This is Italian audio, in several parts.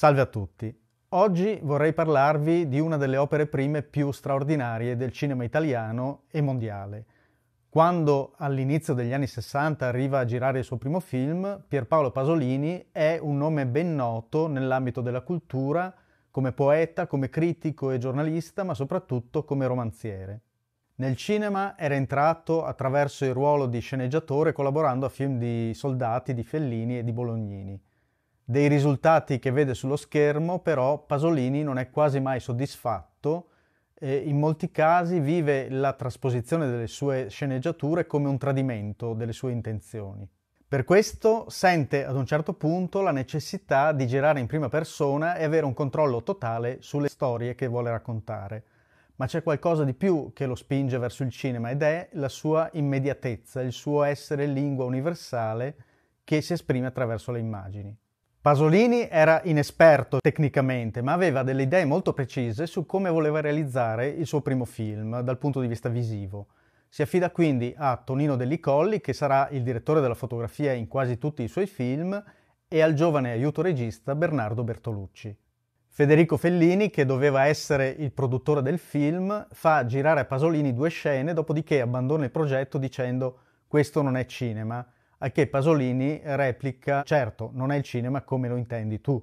Salve a tutti. Oggi vorrei parlarvi di una delle opere prime più straordinarie del cinema italiano e mondiale. Quando all'inizio degli anni 60 arriva a girare il suo primo film, Pierpaolo Pasolini è un nome ben noto nell'ambito della cultura, come poeta, come critico e giornalista, ma soprattutto come romanziere. Nel cinema era entrato attraverso il ruolo di sceneggiatore collaborando a film di soldati, di Fellini e di Bolognini. Dei risultati che vede sullo schermo, però, Pasolini non è quasi mai soddisfatto e in molti casi vive la trasposizione delle sue sceneggiature come un tradimento delle sue intenzioni. Per questo sente ad un certo punto la necessità di girare in prima persona e avere un controllo totale sulle storie che vuole raccontare ma c'è qualcosa di più che lo spinge verso il cinema ed è la sua immediatezza, il suo essere lingua universale che si esprime attraverso le immagini. Pasolini era inesperto tecnicamente, ma aveva delle idee molto precise su come voleva realizzare il suo primo film dal punto di vista visivo. Si affida quindi a Tonino Dellicolli, che sarà il direttore della fotografia in quasi tutti i suoi film, e al giovane aiuto regista Bernardo Bertolucci. Federico Fellini, che doveva essere il produttore del film, fa girare a Pasolini due scene, dopodiché abbandona il progetto dicendo questo non è cinema, a che Pasolini replica certo, non è il cinema come lo intendi tu.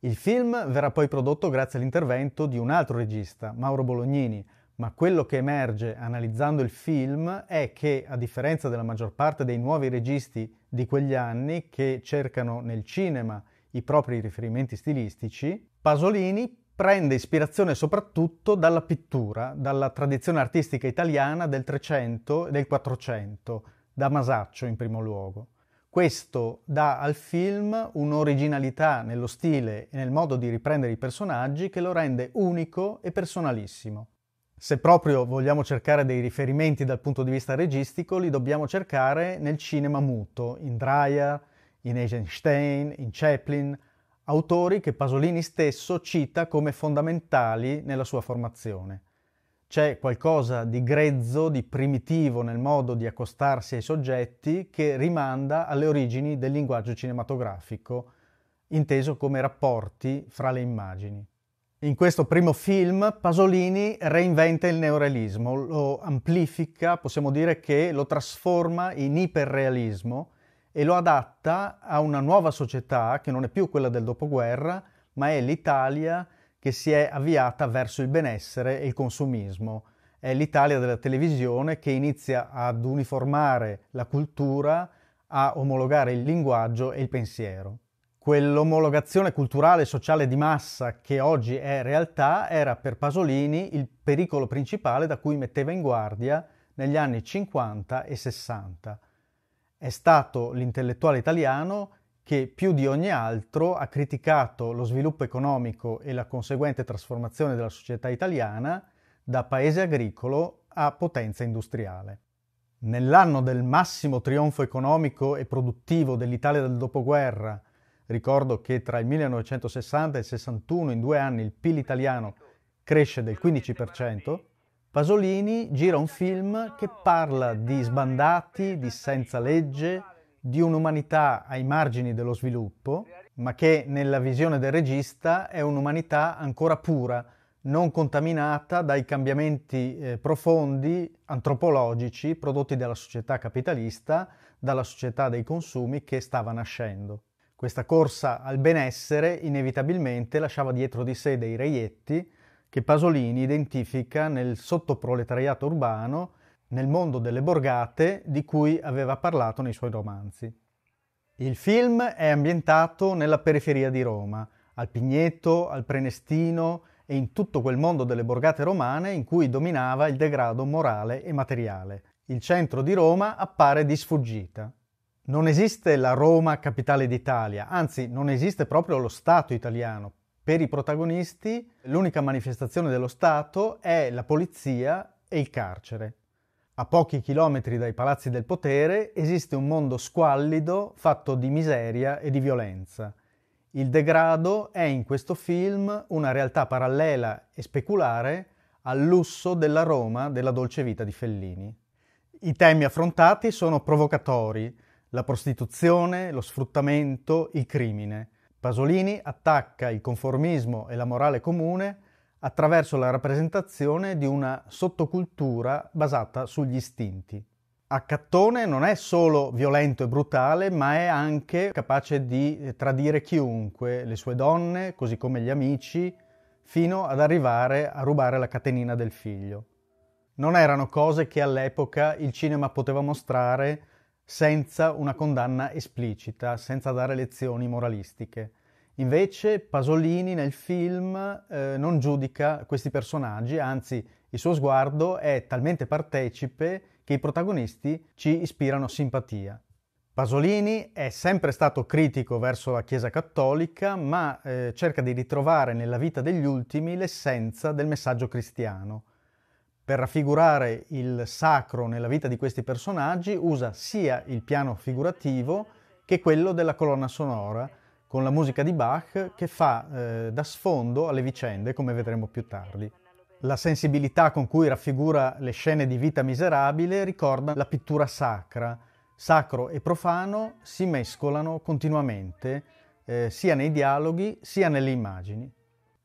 Il film verrà poi prodotto grazie all'intervento di un altro regista, Mauro Bolognini, ma quello che emerge analizzando il film è che, a differenza della maggior parte dei nuovi registi di quegli anni che cercano nel cinema i propri riferimenti stilistici, Pasolini prende ispirazione soprattutto dalla pittura, dalla tradizione artistica italiana del Trecento e del Quattrocento, da Masaccio in primo luogo. Questo dà al film un'originalità nello stile e nel modo di riprendere i personaggi che lo rende unico e personalissimo. Se proprio vogliamo cercare dei riferimenti dal punto di vista registico, li dobbiamo cercare nel cinema muto, in Dreyer, in Eisenstein, in Chaplin, autori che Pasolini stesso cita come fondamentali nella sua formazione. C'è qualcosa di grezzo, di primitivo nel modo di accostarsi ai soggetti che rimanda alle origini del linguaggio cinematografico, inteso come rapporti fra le immagini. In questo primo film Pasolini reinventa il neorealismo, lo amplifica, possiamo dire che lo trasforma in iperrealismo, e lo adatta a una nuova società che non è più quella del dopoguerra, ma è l'Italia che si è avviata verso il benessere e il consumismo. È l'Italia della televisione che inizia ad uniformare la cultura, a omologare il linguaggio e il pensiero. Quell'omologazione culturale e sociale di massa che oggi è realtà era per Pasolini il pericolo principale da cui metteva in guardia negli anni 50 e 60 è stato l'intellettuale italiano che più di ogni altro ha criticato lo sviluppo economico e la conseguente trasformazione della società italiana da paese agricolo a potenza industriale. Nell'anno del massimo trionfo economico e produttivo dell'Italia del dopoguerra, ricordo che tra il 1960 e il 61 in due anni il PIL italiano cresce del 15%, Pasolini gira un film che parla di sbandati, di senza legge, di un'umanità ai margini dello sviluppo, ma che nella visione del regista è un'umanità ancora pura, non contaminata dai cambiamenti eh, profondi antropologici prodotti dalla società capitalista, dalla società dei consumi che stava nascendo. Questa corsa al benessere inevitabilmente lasciava dietro di sé dei reietti che Pasolini identifica nel sottoproletariato urbano, nel mondo delle borgate di cui aveva parlato nei suoi romanzi. Il film è ambientato nella periferia di Roma, al Pigneto, al Prenestino e in tutto quel mondo delle borgate romane in cui dominava il degrado morale e materiale. Il centro di Roma appare di sfuggita. Non esiste la Roma capitale d'Italia, anzi non esiste proprio lo Stato italiano, per i protagonisti l'unica manifestazione dello Stato è la polizia e il carcere. A pochi chilometri dai palazzi del potere esiste un mondo squallido fatto di miseria e di violenza. Il degrado è in questo film una realtà parallela e speculare al lusso della Roma della dolce vita di Fellini. I temi affrontati sono provocatori, la prostituzione, lo sfruttamento, il crimine Pasolini attacca il conformismo e la morale comune attraverso la rappresentazione di una sottocultura basata sugli istinti. Accattone non è solo violento e brutale, ma è anche capace di tradire chiunque, le sue donne, così come gli amici, fino ad arrivare a rubare la catenina del figlio. Non erano cose che all'epoca il cinema poteva mostrare senza una condanna esplicita, senza dare lezioni moralistiche. Invece Pasolini nel film eh, non giudica questi personaggi, anzi il suo sguardo è talmente partecipe che i protagonisti ci ispirano simpatia. Pasolini è sempre stato critico verso la Chiesa cattolica, ma eh, cerca di ritrovare nella vita degli ultimi l'essenza del messaggio cristiano per raffigurare il sacro nella vita di questi personaggi usa sia il piano figurativo che quello della colonna sonora, con la musica di Bach che fa eh, da sfondo alle vicende, come vedremo più tardi. La sensibilità con cui raffigura le scene di vita miserabile ricorda la pittura sacra. Sacro e profano si mescolano continuamente, eh, sia nei dialoghi sia nelle immagini.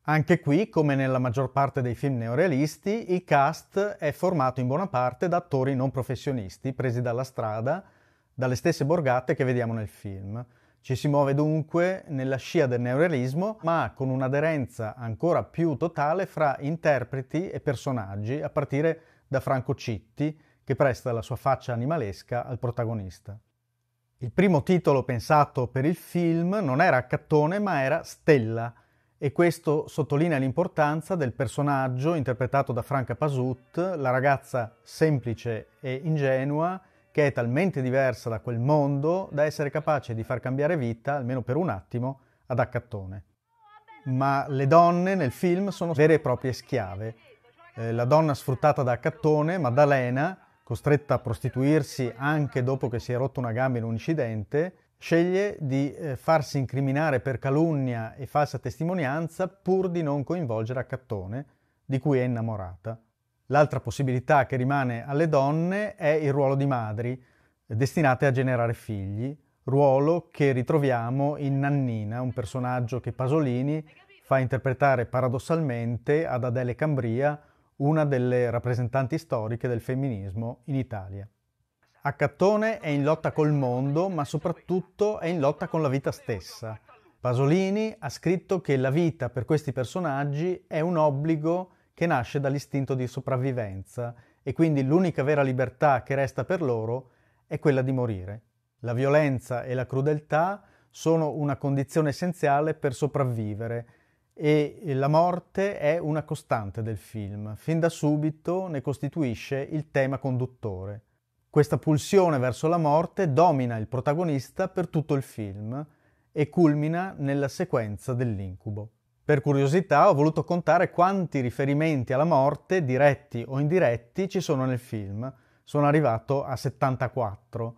Anche qui, come nella maggior parte dei film neorealisti, il cast è formato in buona parte da attori non professionisti, presi dalla strada, dalle stesse borgate che vediamo nel film. Ci si muove dunque nella scia del neorealismo, ma con un'aderenza ancora più totale fra interpreti e personaggi, a partire da Franco Citti, che presta la sua faccia animalesca al protagonista. Il primo titolo pensato per il film non era Accattone, ma era Stella, e questo sottolinea l'importanza del personaggio interpretato da Franca Pasut, la ragazza semplice e ingenua che è talmente diversa da quel mondo da essere capace di far cambiare vita, almeno per un attimo, ad Accattone. Ma le donne nel film sono vere e proprie schiave. Eh, la donna sfruttata da Accattone, Maddalena, costretta a prostituirsi anche dopo che si è rotto una gamba in un incidente, sceglie di eh, farsi incriminare per calunnia e falsa testimonianza pur di non coinvolgere Accattone, di cui è innamorata. L'altra possibilità che rimane alle donne è il ruolo di madri, destinate a generare figli, ruolo che ritroviamo in Nannina, un personaggio che Pasolini fa interpretare paradossalmente ad Adele Cambria, una delle rappresentanti storiche del femminismo in Italia. Accattone è in lotta col mondo, ma soprattutto è in lotta con la vita stessa. Pasolini ha scritto che la vita per questi personaggi è un obbligo che nasce dall'istinto di sopravvivenza e quindi l'unica vera libertà che resta per loro è quella di morire. La violenza e la crudeltà sono una condizione essenziale per sopravvivere e la morte è una costante del film. Fin da subito ne costituisce il tema conduttore. Questa pulsione verso la morte domina il protagonista per tutto il film e culmina nella sequenza dell'incubo. Per curiosità ho voluto contare quanti riferimenti alla morte, diretti o indiretti, ci sono nel film. Sono arrivato a 74. Oh,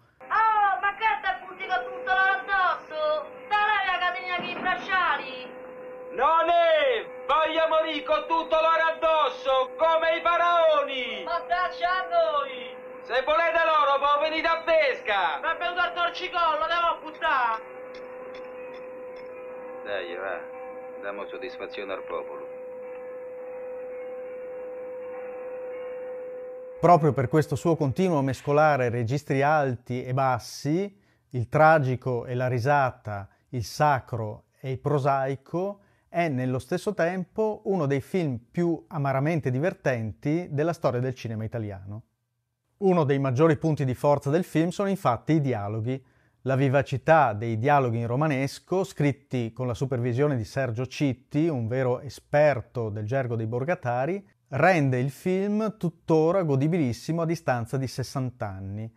ma che butti con tutto l'oro addosso? La catena che i bracciali! Non è! Voglio morire con tutto l'oro addosso, come i faraoni! Ma dacci a noi! Se volete l'oro, poi venite a pesca! Ma è venuto al torcicollo, devo buttare! Dai, va, diamo soddisfazione al popolo. Proprio per questo suo continuo mescolare registri alti e bassi, il tragico e la risata, il sacro e il prosaico, è nello stesso tempo uno dei film più amaramente divertenti della storia del cinema italiano. Uno dei maggiori punti di forza del film sono infatti i dialoghi. La vivacità dei dialoghi in romanesco, scritti con la supervisione di Sergio Citti, un vero esperto del gergo dei borgatari, rende il film tuttora godibilissimo a distanza di 60 anni.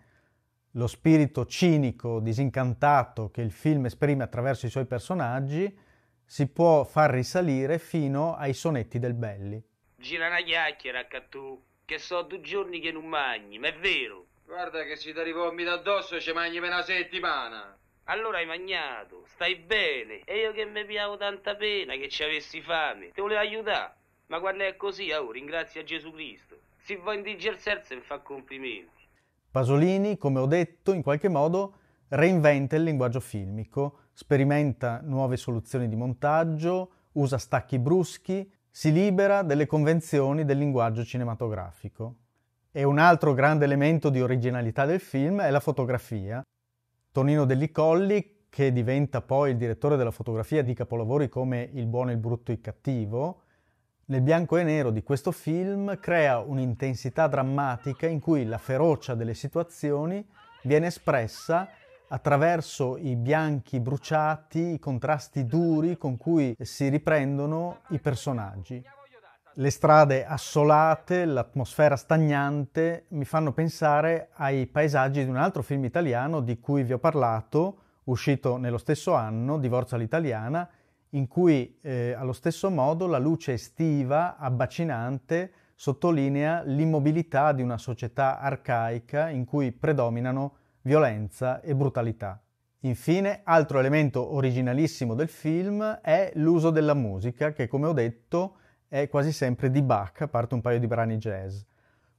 Lo spirito cinico, disincantato che il film esprime attraverso i suoi personaggi si può far risalire fino ai sonetti del Belli. Gira una chiacchiera, Cattù, che so due giorni che non mangi, ma è vero. Guarda che si ti rivomita addosso ci mangi per una settimana. Allora hai mangiato, stai bene. E io che mi piavo tanta pena che ci avessi fame, ti volevo aiutare. Ma quando è così, oh, ringrazia Gesù Cristo. Si va in digerserse e fa complimenti. Pasolini, come ho detto, in qualche modo reinventa il linguaggio filmico, sperimenta nuove soluzioni di montaggio, usa stacchi bruschi, si libera delle convenzioni del linguaggio cinematografico. E un altro grande elemento di originalità del film è la fotografia. Tonino Dellicolli, che diventa poi il direttore della fotografia di capolavori come Il buono, il brutto e il cattivo, nel bianco e nero di questo film crea un'intensità drammatica in cui la ferocia delle situazioni viene espressa attraverso i bianchi bruciati, i contrasti duri con cui si riprendono i personaggi. Le strade assolate, l'atmosfera stagnante mi fanno pensare ai paesaggi di un altro film italiano di cui vi ho parlato, uscito nello stesso anno, Divorzio all'italiana, in cui eh, allo stesso modo la luce estiva, abbacinante, sottolinea l'immobilità di una società arcaica in cui predominano violenza e brutalità. Infine, altro elemento originalissimo del film è l'uso della musica che, come ho detto, è quasi sempre di Bach, a parte un paio di brani jazz.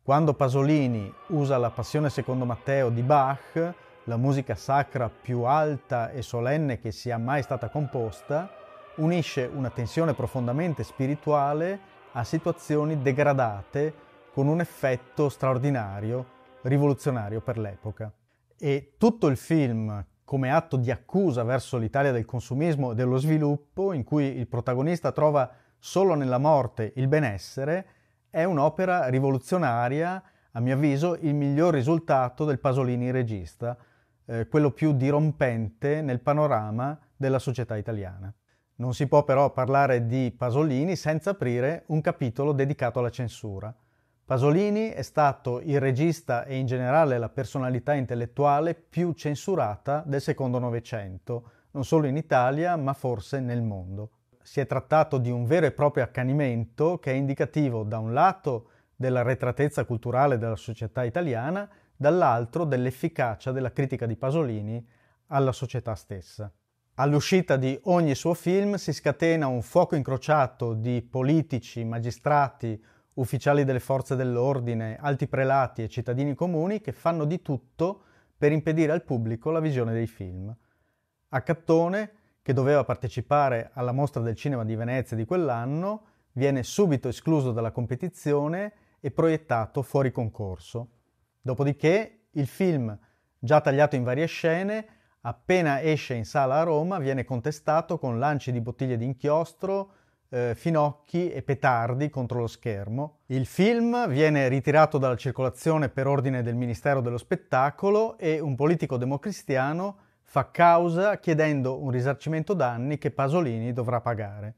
Quando Pasolini usa la Passione secondo Matteo di Bach, la musica sacra più alta e solenne che sia mai stata composta, unisce una tensione profondamente spirituale a situazioni degradate con un effetto straordinario, rivoluzionario per l'epoca. E tutto il film come atto di accusa verso l'Italia del consumismo e dello sviluppo, in cui il protagonista trova solo nella morte il benessere, è un'opera rivoluzionaria, a mio avviso, il miglior risultato del Pasolini regista, eh, quello più dirompente nel panorama della società italiana. Non si può però parlare di Pasolini senza aprire un capitolo dedicato alla censura. Pasolini è stato il regista e in generale la personalità intellettuale più censurata del secondo Novecento, non solo in Italia ma forse nel mondo si è trattato di un vero e proprio accanimento che è indicativo da un lato dell'arretratezza culturale della società italiana, dall'altro dell'efficacia della critica di Pasolini alla società stessa. All'uscita di ogni suo film si scatena un fuoco incrociato di politici, magistrati, ufficiali delle forze dell'ordine, alti prelati e cittadini comuni che fanno di tutto per impedire al pubblico la visione dei film. A Cattone che doveva partecipare alla mostra del cinema di Venezia di quell'anno, viene subito escluso dalla competizione e proiettato fuori concorso. Dopodiché il film, già tagliato in varie scene, appena esce in sala a Roma, viene contestato con lanci di bottiglie d'inchiostro, eh, finocchi e petardi contro lo schermo. Il film viene ritirato dalla circolazione per ordine del Ministero dello Spettacolo e un politico democristiano fa causa chiedendo un risarcimento danni che Pasolini dovrà pagare.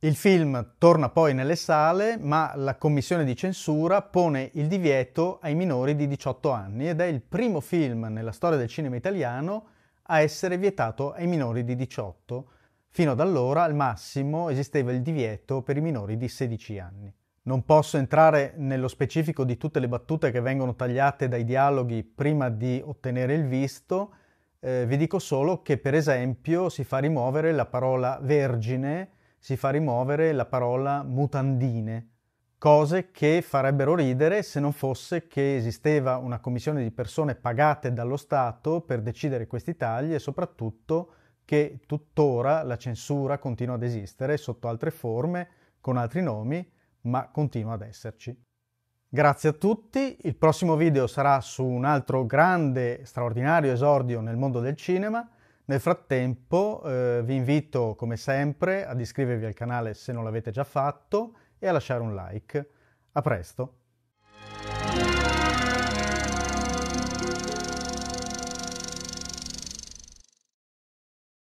Il film torna poi nelle sale, ma la commissione di censura pone il divieto ai minori di 18 anni ed è il primo film nella storia del cinema italiano a essere vietato ai minori di 18. Fino ad allora, al massimo, esisteva il divieto per i minori di 16 anni. Non posso entrare nello specifico di tutte le battute che vengono tagliate dai dialoghi prima di ottenere il visto, eh, vi dico solo che per esempio si fa rimuovere la parola vergine, si fa rimuovere la parola mutandine, cose che farebbero ridere se non fosse che esisteva una commissione di persone pagate dallo Stato per decidere questi tagli e soprattutto che tuttora la censura continua ad esistere sotto altre forme, con altri nomi, ma continua ad esserci. Grazie a tutti, il prossimo video sarà su un altro grande, straordinario esordio nel mondo del cinema. Nel frattempo eh, vi invito come sempre ad iscrivervi al canale se non l'avete già fatto e a lasciare un like. A presto!